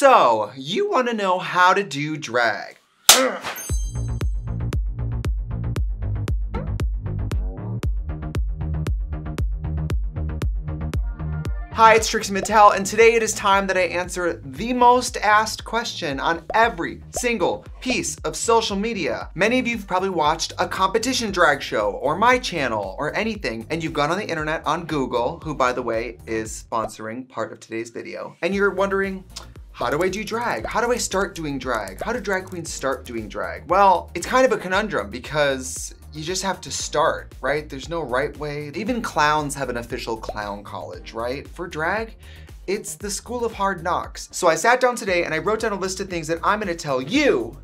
So, you wanna know how to do drag. Hi, it's Trixie Mattel, and today it is time that I answer the most asked question on every single piece of social media. Many of you have probably watched a competition drag show, or my channel, or anything, and you've gone on the internet on Google, who by the way is sponsoring part of today's video, and you're wondering, how do I do drag? How do I start doing drag? How do drag queens start doing drag? Well, it's kind of a conundrum because you just have to start, right? There's no right way. Even clowns have an official clown college, right? For drag, it's the school of hard knocks. So I sat down today and I wrote down a list of things that I'm gonna tell you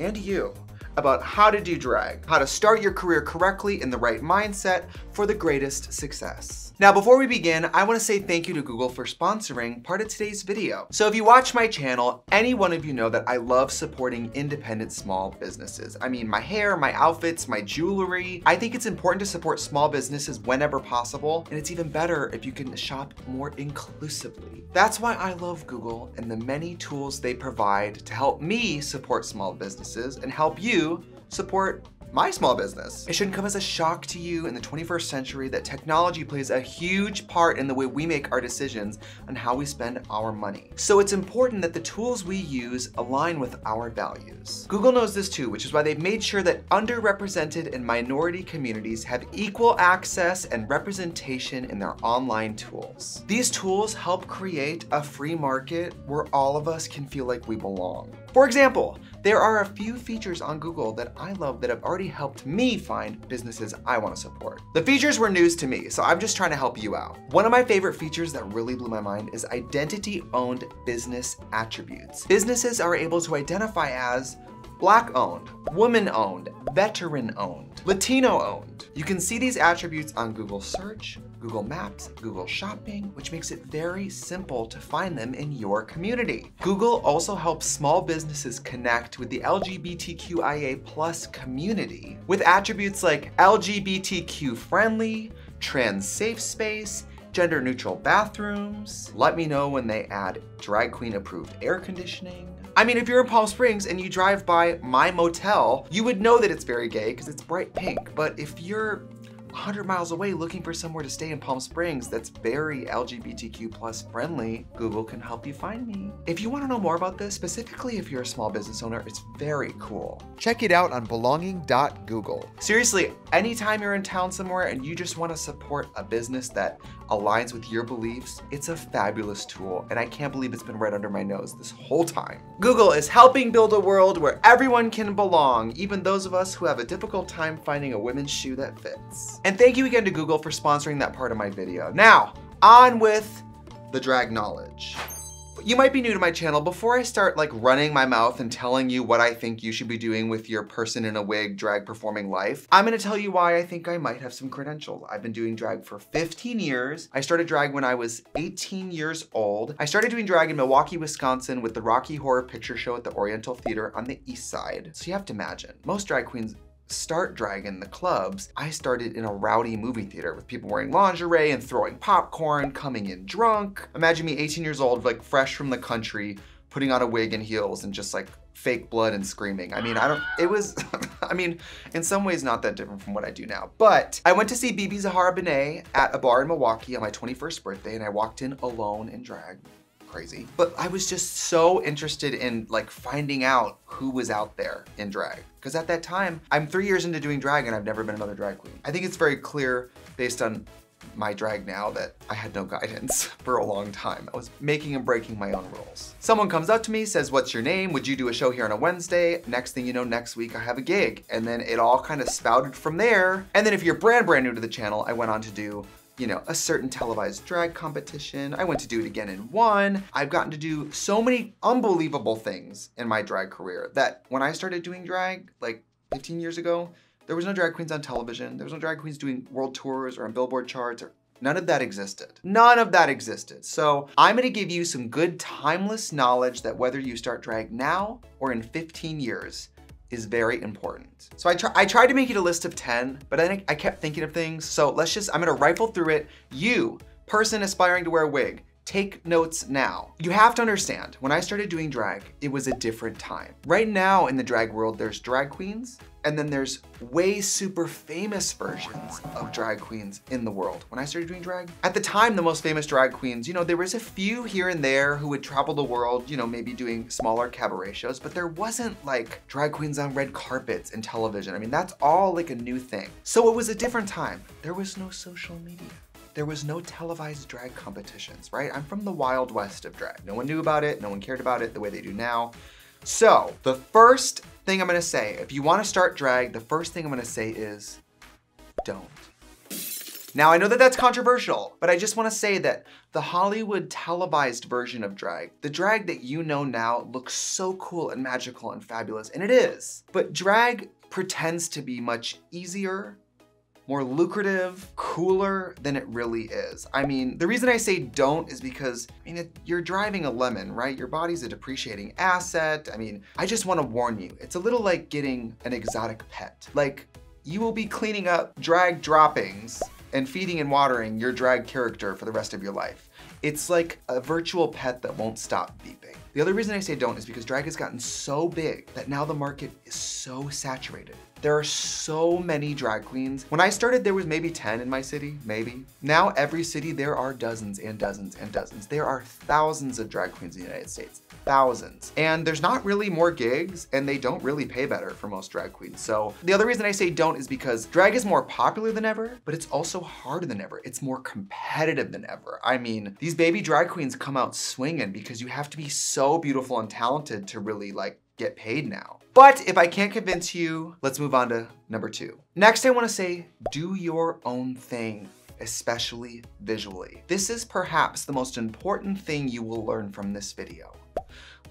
and you about how to do drag, how to start your career correctly in the right mindset for the greatest success. Now, before we begin, I wanna say thank you to Google for sponsoring part of today's video. So if you watch my channel, any one of you know that I love supporting independent small businesses. I mean, my hair, my outfits, my jewelry. I think it's important to support small businesses whenever possible, and it's even better if you can shop more inclusively. That's why I love Google and the many tools they provide to help me support small businesses and help you support my small business. It shouldn't come as a shock to you in the 21st century that technology plays a huge part in the way we make our decisions on how we spend our money. So it's important that the tools we use align with our values. Google knows this too, which is why they've made sure that underrepresented and minority communities have equal access and representation in their online tools. These tools help create a free market where all of us can feel like we belong. For example, there are a few features on Google that I love that have already helped me find businesses I want to support. The features were news to me, so I'm just trying to help you out. One of my favorite features that really blew my mind is identity-owned business attributes. Businesses are able to identify as Black owned, woman owned, veteran owned, Latino owned. You can see these attributes on Google Search, Google Maps, Google Shopping, which makes it very simple to find them in your community. Google also helps small businesses connect with the LGBTQIA plus community with attributes like LGBTQ friendly, trans safe space, gender neutral bathrooms. Let me know when they add drag queen approved air conditioning. I mean, if you're in Palm Springs and you drive by my motel, you would know that it's very gay because it's bright pink. But if you're 100 miles away looking for somewhere to stay in Palm Springs that's very LGBTQ plus friendly, Google can help you find me. If you want to know more about this, specifically if you're a small business owner, it's very cool. Check it out on belonging.google. Seriously, anytime you're in town somewhere and you just want to support a business that aligns with your beliefs, it's a fabulous tool and I can't believe it's been right under my nose this whole time. Google is helping build a world where everyone can belong, even those of us who have a difficult time finding a women's shoe that fits. And thank you again to Google for sponsoring that part of my video. Now, on with the drag knowledge. You might be new to my channel. Before I start like running my mouth and telling you what I think you should be doing with your person in a wig drag performing life, I'm gonna tell you why I think I might have some credentials. I've been doing drag for 15 years. I started drag when I was 18 years old. I started doing drag in Milwaukee, Wisconsin with the Rocky Horror Picture Show at the Oriental Theater on the east side. So you have to imagine, most drag queens start drag in the clubs, I started in a rowdy movie theater with people wearing lingerie and throwing popcorn, coming in drunk. Imagine me 18 years old, like fresh from the country, putting on a wig and heels and just like fake blood and screaming. I mean, I don't, it was, I mean, in some ways not that different from what I do now. But I went to see BeBe Zahara Benet at a bar in Milwaukee on my 21st birthday and I walked in alone in drag crazy. But I was just so interested in like finding out who was out there in drag. Because at that time, I'm three years into doing drag and I've never been another drag queen. I think it's very clear based on my drag now that I had no guidance for a long time. I was making and breaking my own rules. Someone comes up to me, says, what's your name? Would you do a show here on a Wednesday? Next thing you know, next week I have a gig. And then it all kind of spouted from there. And then if you're brand, brand new to the channel, I went on to do you know, a certain televised drag competition. I went to do it again and won. I've gotten to do so many unbelievable things in my drag career that when I started doing drag, like 15 years ago, there was no drag queens on television. There was no drag queens doing world tours or on billboard charts or None of that existed. None of that existed. So I'm gonna give you some good timeless knowledge that whether you start drag now or in 15 years, is very important. So I, try, I tried to make it a list of 10, but then I kept thinking of things. So let's just, I'm gonna rifle through it. You, person aspiring to wear a wig, take notes now. You have to understand, when I started doing drag, it was a different time. Right now in the drag world, there's drag queens, and then there's way super famous versions of drag queens in the world. When I started doing drag, at the time, the most famous drag queens, you know, there was a few here and there who would travel the world, you know, maybe doing smaller cabaret shows, but there wasn't like drag queens on red carpets and television. I mean, that's all like a new thing. So it was a different time. There was no social media there was no televised drag competitions, right? I'm from the wild west of drag. No one knew about it, no one cared about it the way they do now. So, the first thing I'm gonna say, if you wanna start drag, the first thing I'm gonna say is don't. Now, I know that that's controversial, but I just wanna say that the Hollywood televised version of drag, the drag that you know now, looks so cool and magical and fabulous, and it is. But drag pretends to be much easier more lucrative, cooler than it really is. I mean, the reason I say don't is because, I mean, it, you're driving a lemon, right? Your body's a depreciating asset. I mean, I just wanna warn you, it's a little like getting an exotic pet. Like, you will be cleaning up drag droppings and feeding and watering your drag character for the rest of your life. It's like a virtual pet that won't stop beeping. The other reason I say don't is because drag has gotten so big that now the market is so saturated. There are so many drag queens. When I started, there was maybe 10 in my city, maybe. Now every city, there are dozens and dozens and dozens. There are thousands of drag queens in the United States, thousands. And there's not really more gigs and they don't really pay better for most drag queens. So the other reason I say don't is because drag is more popular than ever, but it's also harder than ever. It's more competitive than ever. I mean, these baby drag queens come out swinging because you have to be so beautiful and talented to really like get paid now. But if I can't convince you, let's move on to number two. Next, I wanna say, do your own thing especially visually. This is perhaps the most important thing you will learn from this video.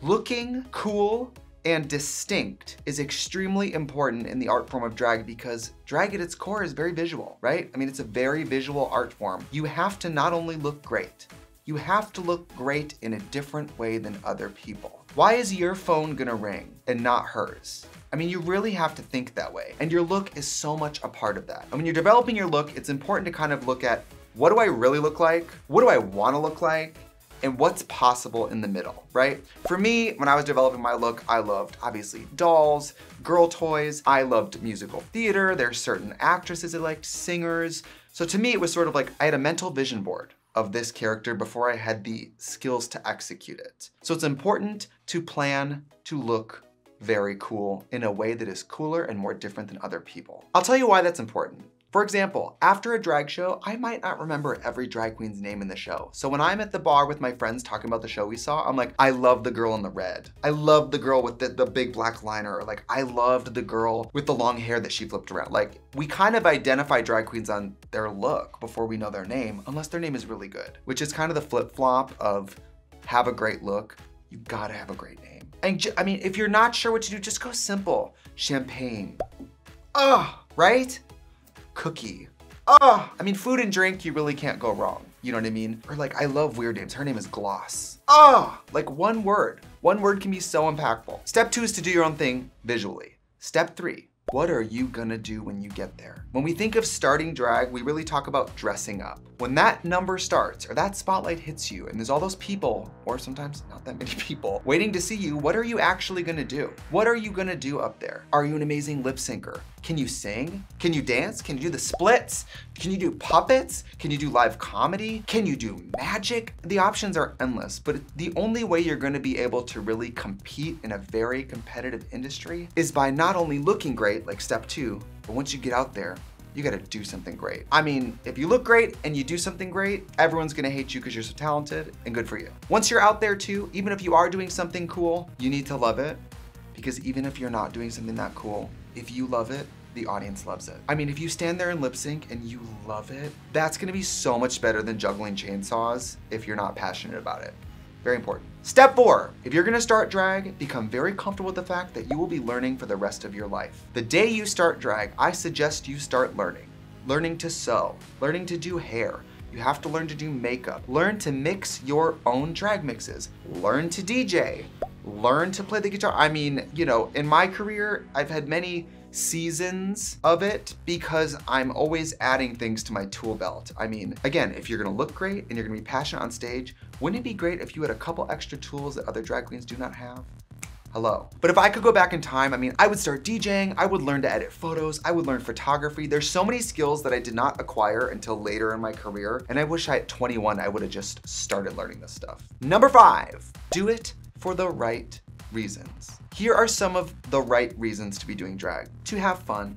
Looking cool and distinct is extremely important in the art form of drag because drag at its core is very visual, right? I mean, it's a very visual art form. You have to not only look great, you have to look great in a different way than other people. Why is your phone gonna ring and not hers? I mean, you really have to think that way. And your look is so much a part of that. And when you're developing your look, it's important to kind of look at what do I really look like? What do I wanna look like? and what's possible in the middle, right? For me, when I was developing my look, I loved obviously dolls, girl toys, I loved musical theater, there's certain actresses I liked, singers. So to me, it was sort of like I had a mental vision board of this character before I had the skills to execute it. So it's important to plan to look very cool in a way that is cooler and more different than other people. I'll tell you why that's important. For example, after a drag show, I might not remember every drag queen's name in the show. So when I'm at the bar with my friends talking about the show we saw, I'm like, I love the girl in the red. I love the girl with the, the big black liner. Or like, I loved the girl with the long hair that she flipped around. Like, we kind of identify drag queens on their look before we know their name, unless their name is really good, which is kind of the flip flop of have a great look, you gotta have a great name. And I mean, if you're not sure what to do, just go simple. Champagne. Oh, right? cookie. Oh, I mean, food and drink, you really can't go wrong. You know what I mean? Or like, I love weird names. Her name is Gloss. Oh, like one word. One word can be so impactful. Step two is to do your own thing visually. Step three, what are you gonna do when you get there? When we think of starting drag, we really talk about dressing up. When that number starts or that spotlight hits you and there's all those people, or sometimes not that many people, waiting to see you, what are you actually gonna do? What are you gonna do up there? Are you an amazing lip syncer? Can you sing? Can you dance? Can you do the splits? Can you do puppets? Can you do live comedy? Can you do magic? The options are endless, but the only way you're gonna be able to really compete in a very competitive industry is by not only looking great, like step two, but once you get out there, you gotta do something great. I mean, if you look great and you do something great, everyone's gonna hate you because you're so talented and good for you. Once you're out there too, even if you are doing something cool, you need to love it because even if you're not doing something that cool, if you love it, the audience loves it. I mean, if you stand there and lip sync and you love it, that's gonna be so much better than juggling chainsaws if you're not passionate about it. Very important. Step four, if you're gonna start drag, become very comfortable with the fact that you will be learning for the rest of your life. The day you start drag, I suggest you start learning. Learning to sew, learning to do hair, you have to learn to do makeup. Learn to mix your own drag mixes. Learn to DJ. Learn to play the guitar. I mean, you know, in my career, I've had many seasons of it because I'm always adding things to my tool belt. I mean, again, if you're gonna look great and you're gonna be passionate on stage, Wouldn't it be great if you had a couple extra tools that other drag queens do not have? hello. But if I could go back in time, I mean, I would start DJing, I would learn to edit photos, I would learn photography. There's so many skills that I did not acquire until later in my career, and I wish I at 21 I would have just started learning this stuff. Number five, do it for the right reasons. Here are some of the right reasons to be doing drag. To have fun,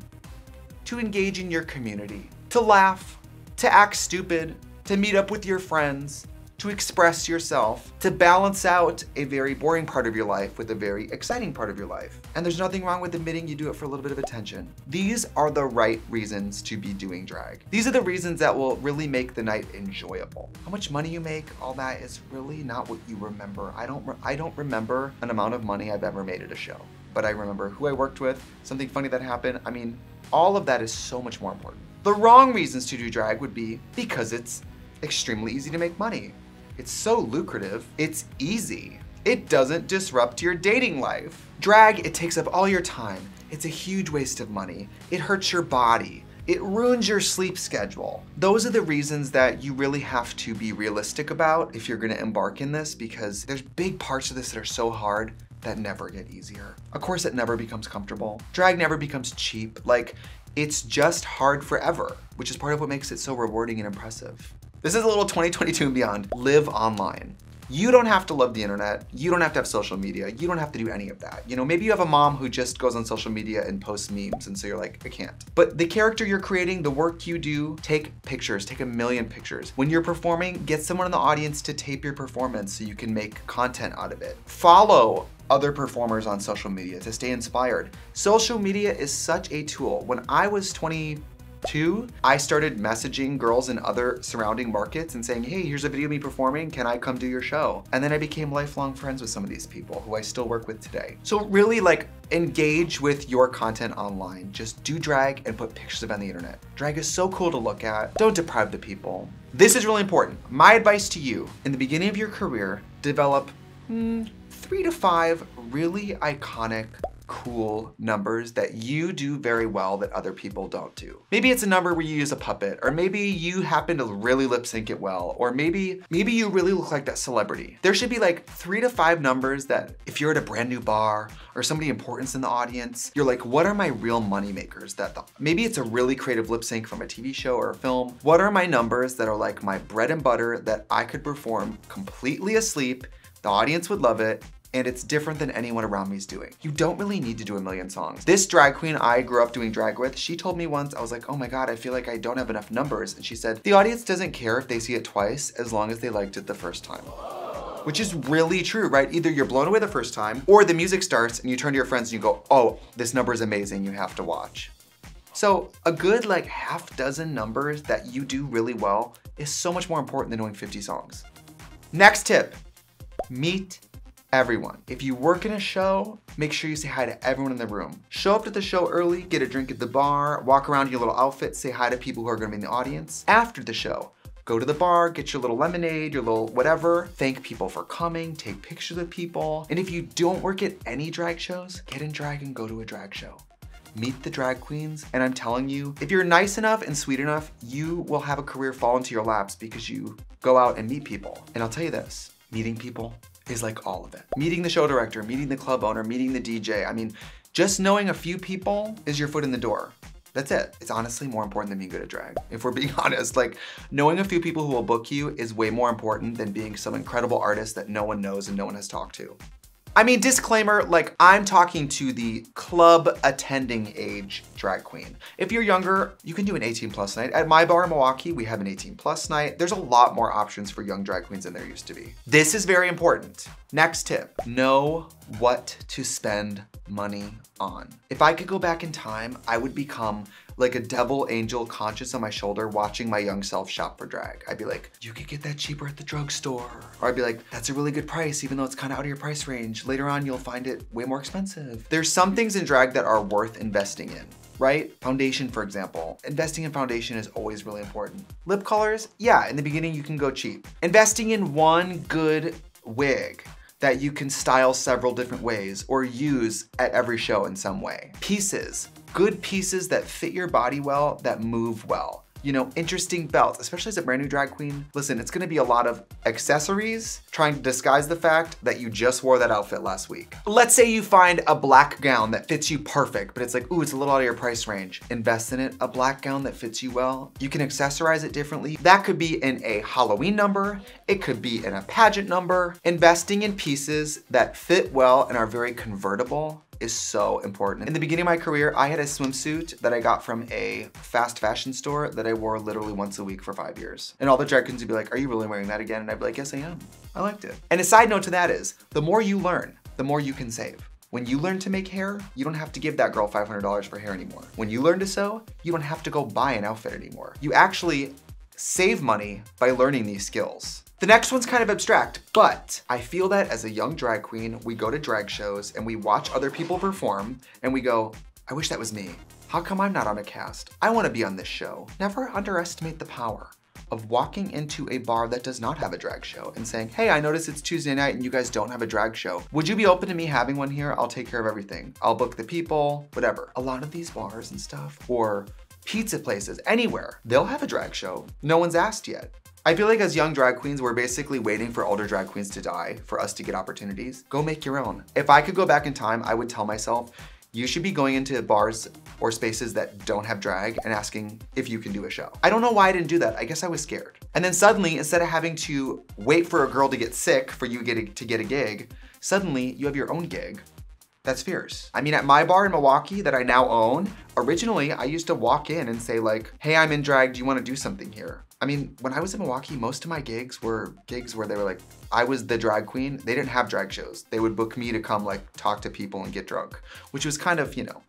to engage in your community, to laugh, to act stupid, to meet up with your friends, to express yourself, to balance out a very boring part of your life with a very exciting part of your life. And there's nothing wrong with admitting you do it for a little bit of attention. These are the right reasons to be doing drag. These are the reasons that will really make the night enjoyable. How much money you make, all that is really not what you remember. I don't, I don't remember an amount of money I've ever made at a show, but I remember who I worked with, something funny that happened. I mean, all of that is so much more important. The wrong reasons to do drag would be because it's extremely easy to make money. It's so lucrative, it's easy. It doesn't disrupt your dating life. Drag, it takes up all your time. It's a huge waste of money. It hurts your body. It ruins your sleep schedule. Those are the reasons that you really have to be realistic about if you're gonna embark in this because there's big parts of this that are so hard that never get easier. Of course, it never becomes comfortable. Drag never becomes cheap. Like, it's just hard forever, which is part of what makes it so rewarding and impressive. This is a little 2022 and beyond. Live online. You don't have to love the internet. You don't have to have social media. You don't have to do any of that. You know, maybe you have a mom who just goes on social media and posts memes, and so you're like, I can't. But the character you're creating, the work you do, take pictures, take a million pictures. When you're performing, get someone in the audience to tape your performance so you can make content out of it. Follow other performers on social media to stay inspired. Social media is such a tool. When I was 20, Two, I started messaging girls in other surrounding markets and saying, hey, here's a video of me performing, can I come do your show? And then I became lifelong friends with some of these people who I still work with today. So really like engage with your content online. Just do drag and put pictures of it on the internet. Drag is so cool to look at. Don't deprive the people. This is really important. My advice to you, in the beginning of your career, develop hmm, three to five really iconic cool numbers that you do very well that other people don't do. Maybe it's a number where you use a puppet, or maybe you happen to really lip sync it well, or maybe maybe you really look like that celebrity. There should be like three to five numbers that if you're at a brand new bar or somebody importance in the audience, you're like, what are my real money makers that the, maybe it's a really creative lip sync from a TV show or a film. What are my numbers that are like my bread and butter that I could perform completely asleep, the audience would love it, and it's different than anyone around me is doing. You don't really need to do a million songs. This drag queen I grew up doing drag with, she told me once, I was like, oh my God, I feel like I don't have enough numbers. And she said, the audience doesn't care if they see it twice as long as they liked it the first time. Which is really true, right? Either you're blown away the first time or the music starts and you turn to your friends and you go, oh, this number is amazing, you have to watch. So a good like half dozen numbers that you do really well is so much more important than knowing 50 songs. Next tip, meet everyone. If you work in a show, make sure you say hi to everyone in the room. Show up to the show early, get a drink at the bar, walk around in your little outfit, say hi to people who are gonna be in the audience. After the show, go to the bar, get your little lemonade, your little whatever, thank people for coming, take pictures with people. And if you don't work at any drag shows, get in drag and go to a drag show meet the drag queens, and I'm telling you, if you're nice enough and sweet enough, you will have a career fall into your laps because you go out and meet people. And I'll tell you this, meeting people is like all of it. Meeting the show director, meeting the club owner, meeting the DJ. I mean, just knowing a few people is your foot in the door. That's it. It's honestly more important than being good at drag. If we're being honest, like knowing a few people who will book you is way more important than being some incredible artist that no one knows and no one has talked to. I mean, disclaimer, like I'm talking to the club attending age drag queen. If you're younger, you can do an 18 plus night. At my bar in Milwaukee, we have an 18 plus night. There's a lot more options for young drag queens than there used to be. This is very important. Next tip, know what to spend money on. If I could go back in time, I would become like a devil angel conscious on my shoulder watching my young self shop for drag. I'd be like, you could get that cheaper at the drugstore. Or I'd be like, that's a really good price, even though it's kind of out of your price range. Later on, you'll find it way more expensive. There's some things in drag that are worth investing in right? Foundation, for example. Investing in foundation is always really important. Lip colors, yeah, in the beginning you can go cheap. Investing in one good wig that you can style several different ways or use at every show in some way. Pieces, good pieces that fit your body well, that move well. You know, interesting belts, especially as a brand new drag queen. Listen, it's gonna be a lot of accessories trying to disguise the fact that you just wore that outfit last week. Let's say you find a black gown that fits you perfect, but it's like, ooh, it's a little out of your price range. Invest in it, a black gown that fits you well. You can accessorize it differently. That could be in a Halloween number. It could be in a pageant number. Investing in pieces that fit well and are very convertible is so important. In the beginning of my career, I had a swimsuit that I got from a fast fashion store that I wore literally once a week for five years. And all the drag queens would be like, are you really wearing that again? And I'd be like, yes, I am. I liked it. And a side note to that is, the more you learn, the more you can save. When you learn to make hair, you don't have to give that girl $500 for hair anymore. When you learn to sew, you don't have to go buy an outfit anymore. You actually save money by learning these skills. The next one's kind of abstract, but I feel that as a young drag queen, we go to drag shows and we watch other people perform and we go, I wish that was me. How come I'm not on a cast? I wanna be on this show. Never underestimate the power of walking into a bar that does not have a drag show and saying, hey, I noticed it's Tuesday night and you guys don't have a drag show. Would you be open to me having one here? I'll take care of everything. I'll book the people, whatever. A lot of these bars and stuff, or pizza places, anywhere, they'll have a drag show. No one's asked yet. I feel like as young drag queens, we're basically waiting for older drag queens to die for us to get opportunities. Go make your own. If I could go back in time, I would tell myself, you should be going into bars or spaces that don't have drag and asking if you can do a show. I don't know why I didn't do that. I guess I was scared. And then suddenly, instead of having to wait for a girl to get sick for you to get a gig, suddenly you have your own gig that's fierce. I mean, at my bar in Milwaukee that I now own, originally I used to walk in and say like, hey, I'm in drag, do you wanna do something here? I mean, when I was in Milwaukee, most of my gigs were gigs where they were like, I was the drag queen. They didn't have drag shows. They would book me to come like talk to people and get drunk, which was kind of, you know,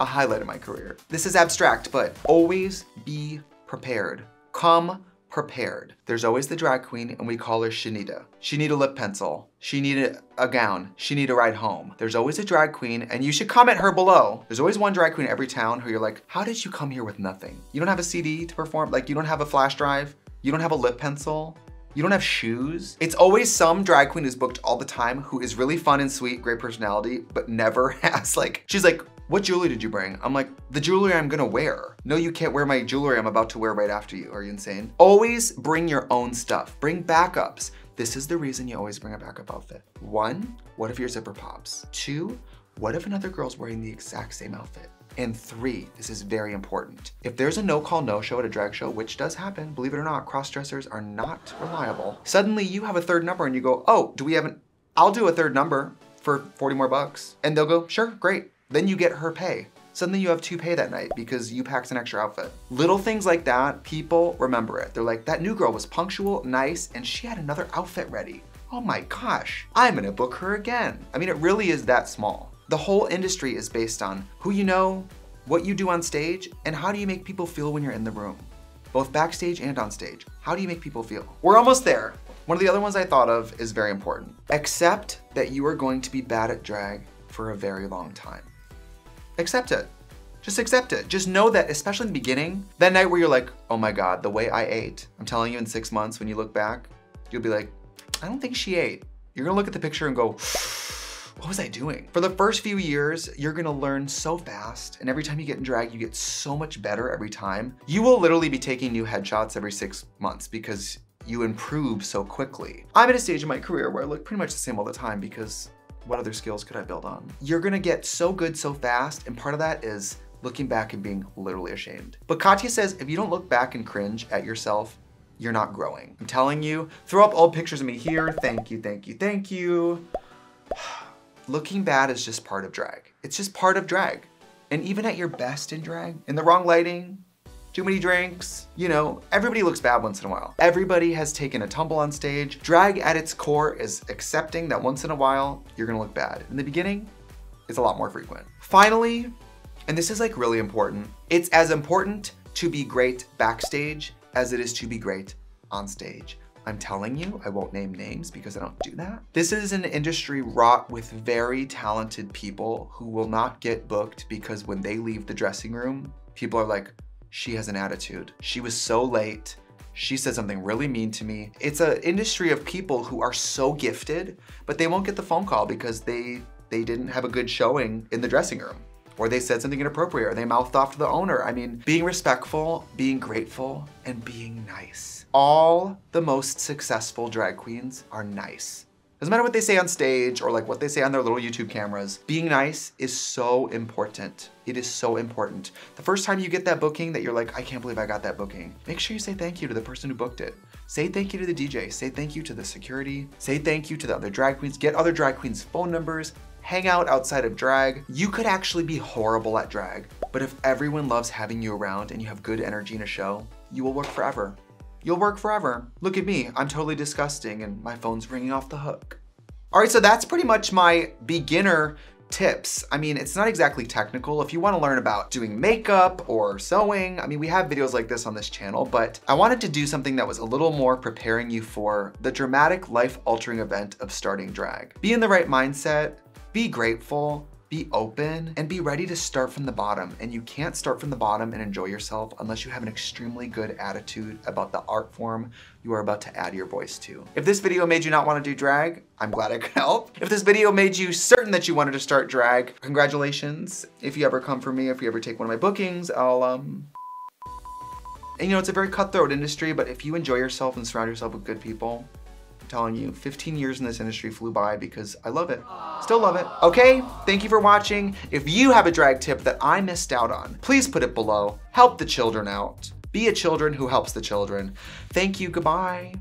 a highlight of my career. This is abstract, but always be prepared. Come prepared. There's always the drag queen and we call her Shanita. She need a lip pencil. She need a, a, gown. She need a ride home. There's always a drag queen and you should comment her below. There's always one drag queen in every town who you're like, how did you come here with nothing? You don't have a CD to perform? Like you don't have a flash drive? You don't have a lip pencil? You don't have shoes? It's always some drag queen who's booked all the time who is really fun and sweet, great personality, but never has like, she's like, what jewelry did you bring? I'm like, the jewelry I'm gonna wear. No, you can't wear my jewelry I'm about to wear right after you. Are you insane? Always bring your own stuff. Bring backups. This is the reason you always bring a backup outfit. One, what if your zipper pops? Two, what if another girl's wearing the exact same outfit? And three, this is very important. If there's a no call, no show at a drag show, which does happen, believe it or not, cross dressers are not reliable. Suddenly you have a third number and you go, oh, do we have an, I'll do a third number for 40 more bucks. And they'll go, sure, great. Then you get her pay. Suddenly you have two pay that night because you packed an extra outfit. Little things like that, people remember it. They're like, that new girl was punctual, nice, and she had another outfit ready. Oh my gosh, I'm gonna book her again. I mean, it really is that small. The whole industry is based on who you know, what you do on stage, and how do you make people feel when you're in the room. Both backstage and on stage. How do you make people feel? We're almost there. One of the other ones I thought of is very important. Accept that you are going to be bad at drag for a very long time accept it. Just accept it. Just know that, especially in the beginning, that night where you're like, oh my God, the way I ate. I'm telling you in six months when you look back, you'll be like, I don't think she ate. You're gonna look at the picture and go, what was I doing? For the first few years, you're gonna learn so fast, and every time you get in drag, you get so much better every time. You will literally be taking new headshots every six months because you improve so quickly. I'm at a stage in my career where I look pretty much the same all the time because what other skills could I build on? You're gonna get so good so fast, and part of that is looking back and being literally ashamed. But Katya says if you don't look back and cringe at yourself, you're not growing. I'm telling you, throw up old pictures of me here. Thank you, thank you, thank you. Looking bad is just part of drag. It's just part of drag. And even at your best in drag, in the wrong lighting, too many drinks. You know, everybody looks bad once in a while. Everybody has taken a tumble on stage. Drag at its core is accepting that once in a while, you're gonna look bad. In the beginning, it's a lot more frequent. Finally, and this is like really important, it's as important to be great backstage as it is to be great on stage. I'm telling you, I won't name names because I don't do that. This is an industry wrought with very talented people who will not get booked because when they leave the dressing room, people are like, she has an attitude. She was so late. She said something really mean to me. It's an industry of people who are so gifted, but they won't get the phone call because they they didn't have a good showing in the dressing room. or they said something inappropriate, or they mouthed off to the owner. I mean, being respectful, being grateful, and being nice. All the most successful drag queens are nice. Doesn't matter what they say on stage or like what they say on their little YouTube cameras. Being nice is so important. It is so important. The first time you get that booking that you're like, I can't believe I got that booking, make sure you say thank you to the person who booked it. Say thank you to the DJ, say thank you to the security, say thank you to the other drag queens, get other drag queens' phone numbers, hang out outside of drag. You could actually be horrible at drag, but if everyone loves having you around and you have good energy in a show, you will work forever. You'll work forever. Look at me, I'm totally disgusting and my phone's ringing off the hook. All right, so that's pretty much my beginner tips. I mean, it's not exactly technical. If you wanna learn about doing makeup or sewing, I mean, we have videos like this on this channel, but I wanted to do something that was a little more preparing you for the dramatic life-altering event of starting drag. Be in the right mindset, be grateful, be open, and be ready to start from the bottom. And you can't start from the bottom and enjoy yourself unless you have an extremely good attitude about the art form you are about to add your voice to. If this video made you not want to do drag, I'm glad I could help. If this video made you certain that you wanted to start drag, congratulations. If you ever come for me, if you ever take one of my bookings, I'll, um, and you know, it's a very cutthroat industry, but if you enjoy yourself and surround yourself with good people, telling you, 15 years in this industry flew by because I love it. Still love it. Okay, thank you for watching. If you have a drag tip that I missed out on, please put it below. Help the children out. Be a children who helps the children. Thank you, goodbye.